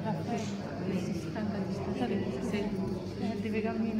aveva freddo, si stanca di stare, deve camminare.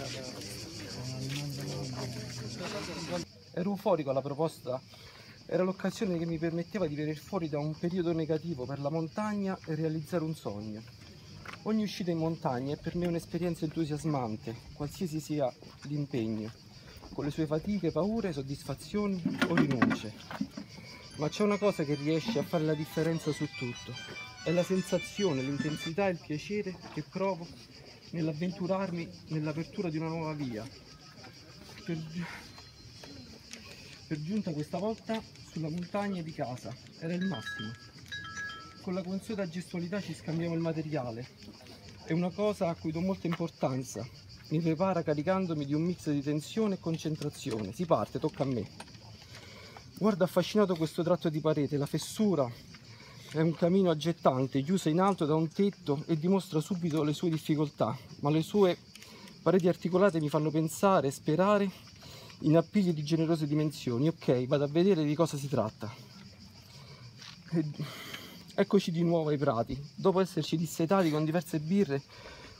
Gracias. Ero euforico alla proposta, era l'occasione che mi permetteva di venire fuori da un periodo negativo per la montagna e realizzare un sogno. Ogni uscita in montagna è per me un'esperienza entusiasmante, qualsiasi sia l'impegno. con le sue fatiche, paure, soddisfazioni o rinunce. Ma c'è una cosa che riesce a fare la differenza su tutto. È la sensazione, l'intensità e il piacere che provo nell'avventurarmi nell'apertura di una nuova via. Per, per giunta questa volta sulla montagna di casa. Era il massimo. Con la consueta gestualità ci scambiamo il materiale. È una cosa a cui do molta importanza. Mi prepara caricandomi di un mix di tensione e concentrazione. Si parte, tocca a me. Guarda affascinato questo tratto di parete, la fessura è un camino aggettante, chiusa in alto da un tetto e dimostra subito le sue difficoltà, ma le sue pareti articolate mi fanno pensare sperare in appigli di generose dimensioni. Ok, vado a vedere di cosa si tratta. Eccoci di nuovo ai prati. Dopo esserci dissetati con diverse birre,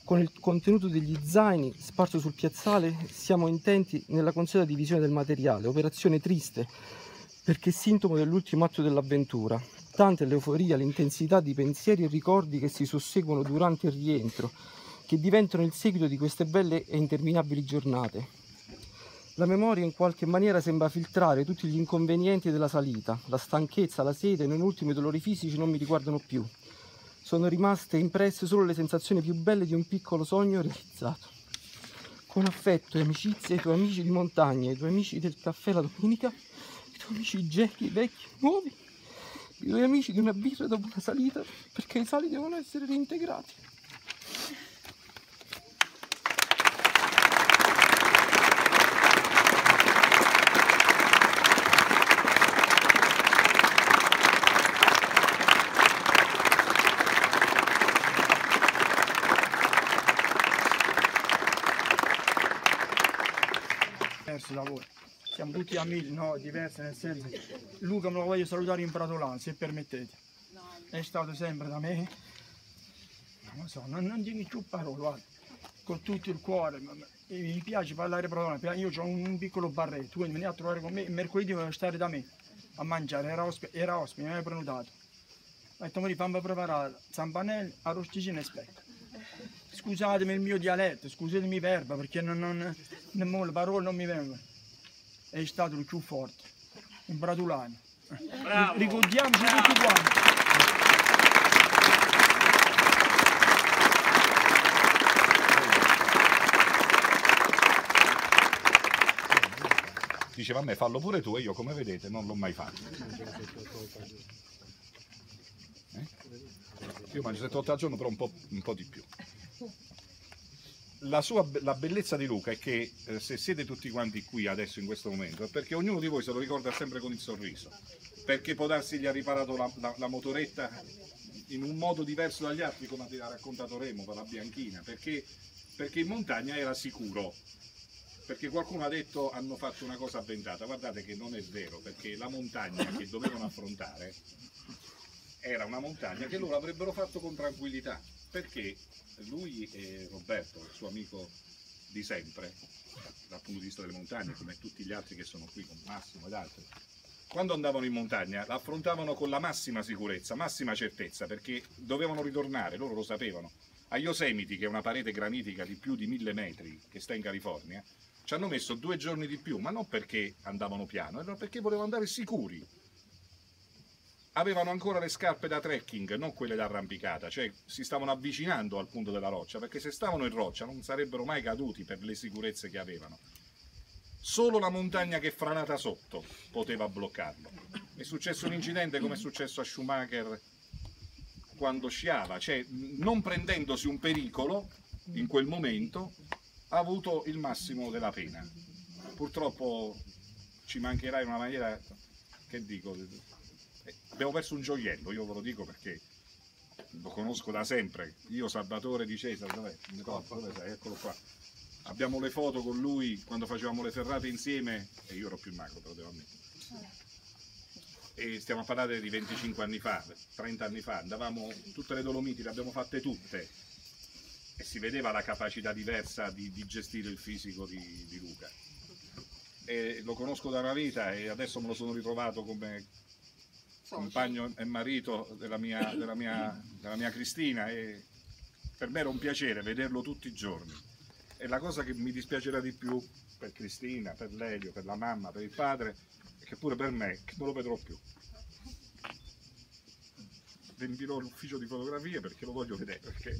con il contenuto degli zaini sparso sul piazzale, siamo intenti nella consueta divisione del materiale. Operazione triste, perché sintomo dell'ultimo atto dell'avventura. Tanta è l'euforia, l'intensità di pensieri e ricordi che si susseguono durante il rientro, che diventano il seguito di queste belle e interminabili giornate. La memoria in qualche maniera sembra filtrare tutti gli inconvenienti della salita, la stanchezza, la sete e non ultimo i dolori fisici non mi riguardano più. Sono rimaste impresse solo le sensazioni più belle di un piccolo sogno realizzato. Con affetto e amicizia i tuoi amici di montagna, i tuoi amici del caffè la domenica, i tuoi amici Jackie, vecchi, nuovi, i tuoi amici di una birra dopo una salita, perché i sali devono essere reintegrati. Diversi da voi. Siamo tutti amici, no, diversi nel senso. Luca me lo voglio salutare in Pratolano, se permettete. È stato sempre da me. Non so, non, non dico più parole, guarda. Con tutto il cuore. Mi piace parlare Pratolano. Io ho un piccolo barretto, quindi veni a trovare con me. Il mercoledì voglio stare da me a mangiare, era ospite, era ospite mi aveva prenotato. Ho detto, "Mori, fammi preparare zampanelli, arrosticino e speck. Scusatemi il mio dialetto, scusatemi i verba perché non, non, nemmeno le parole non mi vengono. È stato il più forte, un bratulano. Ricordiamoci tutti quanti. Diceva a me fallo pure tu e io come vedete non l'ho mai fatto. Eh? Io mangio 7-8 al giorno però un po', un po' di più. La, sua, la bellezza di Luca è che eh, se siete tutti quanti qui adesso in questo momento è perché ognuno di voi se lo ricorda sempre con il sorriso. Perché può darsi gli ha riparato la, la- la motoretta in un modo diverso dagli altri come ha raccontato Remo per la bianchina. Perché, perché in montagna era sicuro perché qualcuno ha detto hanno fatto una cosa avventata, guardate che non è vero, perché la montagna che dovevano affrontare era una montagna che loro avrebbero fatto con tranquillità, perché lui e Roberto, il suo amico di sempre, dal punto di vista delle montagne, come tutti gli altri che sono qui con Massimo ed altri, quando andavano in montagna la affrontavano con la massima sicurezza, massima certezza, perché dovevano ritornare, loro lo sapevano. A Yosemite, che è una parete granitica di più di mille metri che sta in California, ci hanno messo due giorni di più, ma non perché andavano piano, era perché volevano andare sicuri. Avevano ancora le scarpe da trekking, non quelle da arrampicata, cioè si stavano avvicinando al punto della roccia, perché se stavano in roccia non sarebbero mai caduti per le sicurezze che avevano. Solo la montagna che è franata sotto poteva bloccarlo. È successo un incidente come è successo a Schumacher quando sciava, cioè non prendendosi un pericolo in quel momento ha avuto il massimo della pena. Purtroppo ci mancherà in una maniera che dico, abbiamo perso un gioiello, io ve lo dico perché lo conosco da sempre. Io Salvatore di Cesare, dov'è? Eccolo qua. Abbiamo le foto con lui quando facevamo le ferrate insieme e io ero più magro, però devo ammettere. E stiamo a parlare di 25 anni fa, 30 anni fa, andavamo tutte le Dolomiti, le abbiamo fatte tutte e si vedeva la capacità diversa di, di gestire il fisico di, di Luca. E lo conosco da una vita e adesso me lo sono ritrovato come compagno e marito della mia, della mia- della mia Cristina e per me era un piacere vederlo tutti i giorni. E la cosa che mi dispiacerà di più per Cristina, per Lelio, per la mamma, per il padre, e che pure per me, che non lo vedrò più. Riempirò l'ufficio di fotografie perché lo voglio vedere, perché...